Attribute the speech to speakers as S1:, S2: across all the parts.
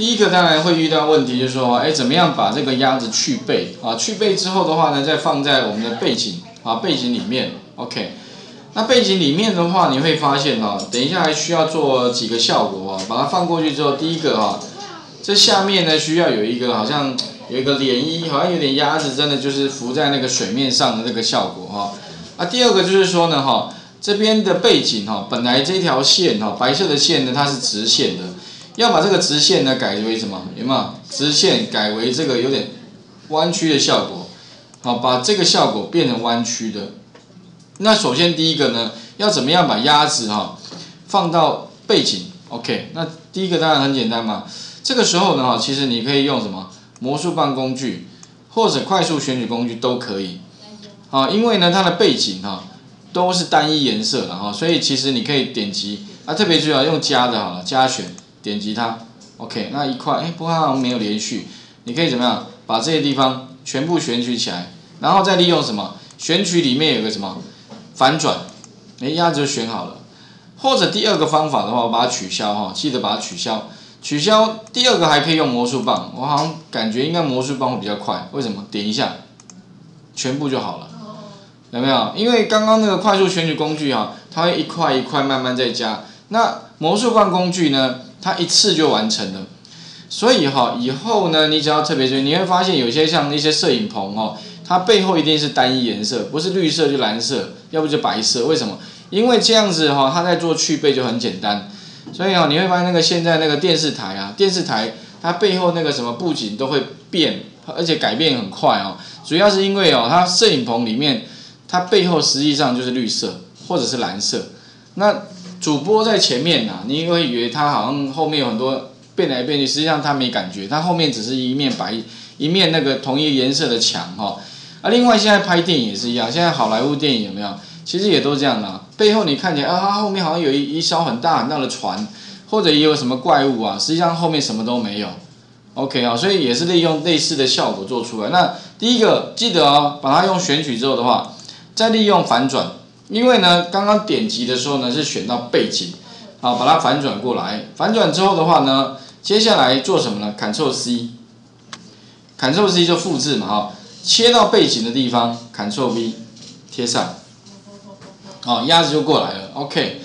S1: 第一个当然会遇到问题，就是说，哎，怎么样把这个鸭子去背啊？去背之后的话呢，再放在我们的背景啊背景里面，OK。那背景里面的话，你会发现哈，等一下还需要做几个效果啊。把它放过去之后，第一个哈，这下面呢需要有一个好像有一个涟漪，好像有点鸭子真的就是浮在那个水面上的那个效果哈。啊，第二个就是说呢哈，这边的背景哈，本来这条线哈，白色的线呢它是直线的，要把这个直线呢改为什么？有没有？直线改为这个有点弯曲的效果，好，把这个效果变成弯曲的。那首先第一个呢，要怎么样把鸭子哈放到背景？OK，那第一个当然很简单嘛。这个时候呢哈，其实你可以用什么魔术棒工具或者快速选取工具都可以。啊，因为呢它的背景哈都是单一颜色的哈，所以其实你可以点击啊，特别注意啊，用加的好了，加选点击它。OK，那一块哎，不过好像没有连续，你可以怎么样把这些地方全部选取起来，然后再利用什么选取里面有个什么？反转，哎，鸭子就选好了。或者第二个方法的话，我把它取消哈，记得把它取消。取消第二个还可以用魔术棒，我好像感觉应该魔术棒会比较快。为什么？点一下，全部就好了，有没有？因为刚刚那个快速选取工具哈，它会一块一块慢慢再加。那魔术棒工具呢，它一次就完成了。所以哈，以后呢，你只要特别注意，你会发现有些像那些摄影棚哦。它背后一定是单一颜色，不是绿色就蓝色，要不就白色。为什么？因为这样子哈，它在做去背就很简单。所以啊，你会发现那个现在那个电视台啊，电视台它背后那个什么布景都会变，而且改变很快哦。主要是因为哦，它摄影棚里面它背后实际上就是绿色或者是蓝色。那主播在前面呐，你会以为他好像后面有很多变来变去，实际上他没感觉，他后面只是一面白一面那个同一颜色的墙哈。啊，另外现在拍电影也是一样，现在好莱坞电影有没有？其实也都这样的，背后你看起来啊，后面好像有一一艘很大很大的船，或者也有什么怪物啊，实际上后面什么都没有。OK 啊，所以也是利用类似的效果做出来。那第一个记得哦，把它用选取之后的话，再利用反转，因为呢，刚刚点击的时候呢是选到背景，好，把它反转过来，反转之后的话呢，接下来做什么呢？Ctrl C，Ctrl C 就复制嘛，哈。切到背景的地方，Ctrl V，贴上，哦，鸭子就过来了，OK，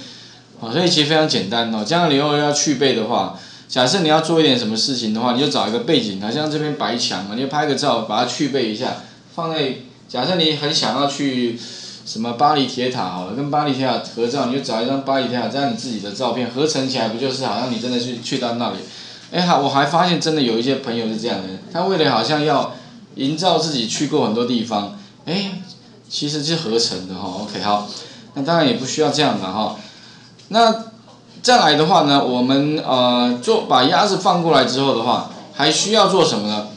S1: 好，所以其实非常简单哦。这样你以后要去背的话，假设你要做一点什么事情的话，你就找一个背景，好像这边白墙嘛，你就拍个照，把它去背一下，放在。假设你很想要去什么巴黎铁塔好了，跟巴黎铁塔合照，你就找一张巴黎铁塔这样你自己的照片合成起来，不就是好像你真的去去到那里？哎，好，我还发现真的有一些朋友是这样的，他为了好像要。营造自己去过很多地方，哎，其实是合成的哈，OK 好，那当然也不需要这样的哈。那再来的话呢，我们呃做把鸭子放过来之后的话，还需要做什么呢？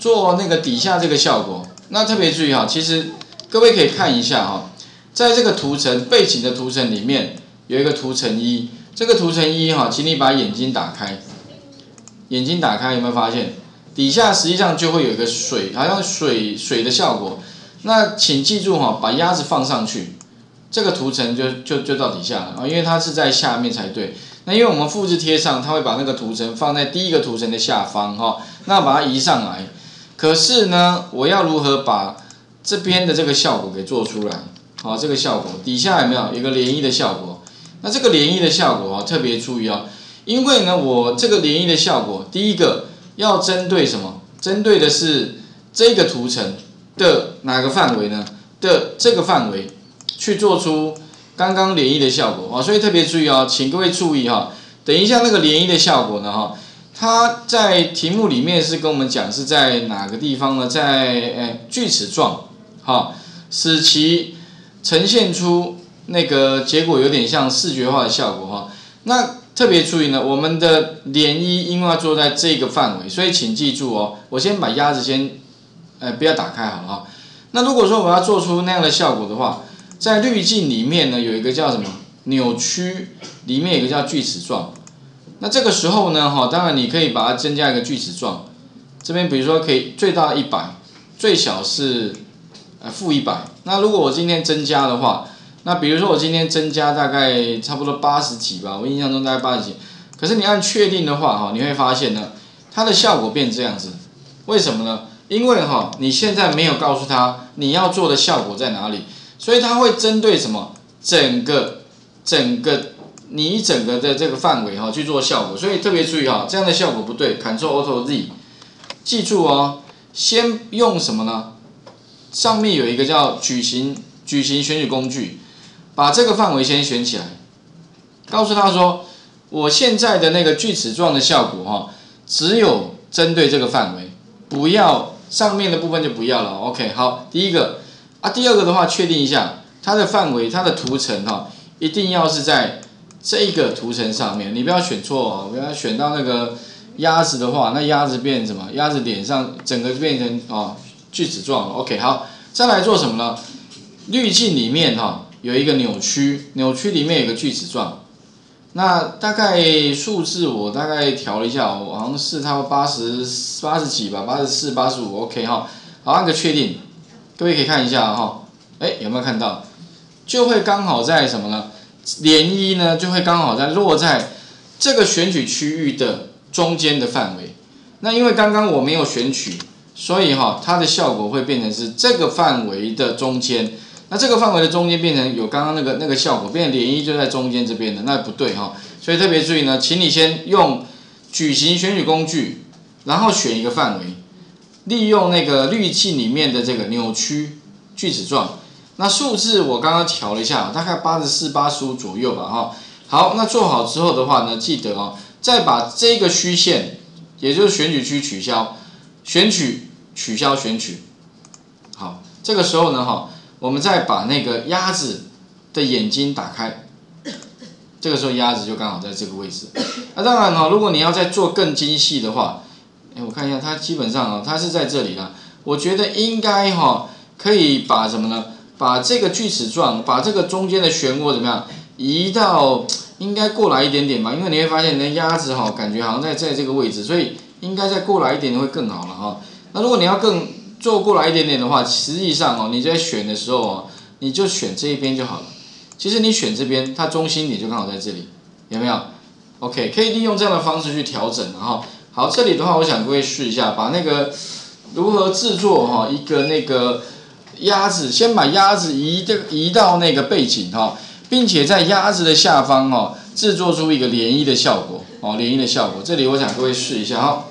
S1: 做那个底下这个效果。那特别注意哈，其实各位可以看一下哈，在这个图层背景的图层里面有一个图层一，这个图层一哈，请你把眼睛打开，眼睛打开有没有发现？底下实际上就会有一个水，好像水水的效果。那请记住哈，把鸭子放上去，这个图层就就就到底下了啊，因为它是在下面才对。那因为我们复制贴上，它会把那个图层放在第一个图层的下方哈。那把它移上来，可是呢，我要如何把这边的这个效果给做出来？好，这个效果底下有没有一个涟漪的效果？那这个涟漪的效果啊，特别注意哦，因为呢，我这个涟漪的效果，第一个。要针对什么？针对的是这个图层的哪个范围呢？的这个范围去做出刚刚涟漪的效果啊！所以特别注意哦，请各位注意哈。等一下那个涟漪的效果呢哈，它在题目里面是跟我们讲是在哪个地方呢？在诶锯齿状，好，使其呈现出那个结果有点像视觉化的效果哈。那特别注意呢，我们的涟漪因为要做在这个范围，所以请记住哦。我先把鸭子先，呃，不要打开好了哈。那如果说我要做出那样的效果的话，在滤镜里面呢，有一个叫什么扭曲，里面有一个叫锯齿状。那这个时候呢，哈，当然你可以把它增加一个锯齿状。这边比如说可以最大一百，最小是负一百。那如果我今天增加的话，那比如说我今天增加大概差不多八十几吧，我印象中大概八十几。可是你按确定的话哈，你会发现呢，它的效果变这样子，为什么呢？因为哈，你现在没有告诉他你要做的效果在哪里，所以他会针对什么整个整个你整个的这个范围哈去做效果，所以特别注意哈，这样的效果不对，Ctrl Alt Z，记住哦，先用什么呢？上面有一个叫矩形矩形选取工具，把这个范围先选起来，告诉他说，我现在的那个锯齿状的效果哈，只有针对这个范围，不要。上面的部分就不要了，OK，好，第一个啊，第二个的话，确定一下它的范围，它的图层哈，一定要是在这一个图层上面，你不要选错哦，不要选到那个鸭子的话，那鸭子变什么？鸭子脸上整个变成哦锯齿状，OK，好，再来做什么呢？滤镜里面哈有一个扭曲，扭曲里面有个锯齿状。那大概数字我大概调了一下，好像是它八十八十几吧，八十四、八十五，OK 哈，好按个确定，各位可以看一下哈，哎有没有看到？就会刚好在什么呢？涟漪呢就会刚好在落在这个选取区域的中间的范围。那因为刚刚我没有选取，所以哈它的效果会变成是这个范围的中间。那这个范围的中间变成有刚刚那个那个效果，变成涟漪就在中间这边的，那不对哈。所以特别注意呢，请你先用矩形选取工具，然后选一个范围，利用那个滤镜里面的这个扭曲锯齿状。那数字我刚刚调了一下，大概八十四、八十五左右吧哈。好，那做好之后的话呢，记得哦，再把这个虚线，也就是选取区取消，选取取消选取。好，这个时候呢哈。我们再把那个鸭子的眼睛打开，这个时候鸭子就刚好在这个位置。那当然哈，如果你要再做更精细的话，哎，我看一下，它基本上啊，它是在这里啦。我觉得应该哈，可以把什么呢？把这个锯齿状，把这个中间的漩涡怎么样移到应该过来一点点吧？因为你会发现，你的鸭子哈，感觉好像在在这个位置，所以应该再过来一点点会更好了哈。那如果你要更做过来一点点的话，实际上哦，你在选的时候哦，你就选这一边就好了。其实你选这边，它中心点就刚好在这里，有没有？OK，可以利用这样的方式去调整哈。好，这里的话，我想各位试一下，把那个如何制作哈一个那个鸭子，先把鸭子移的移到那个背景哈，并且在鸭子的下方哈制作出一个涟漪的效果哦，涟漪的效果。这里我想各位试一下哈。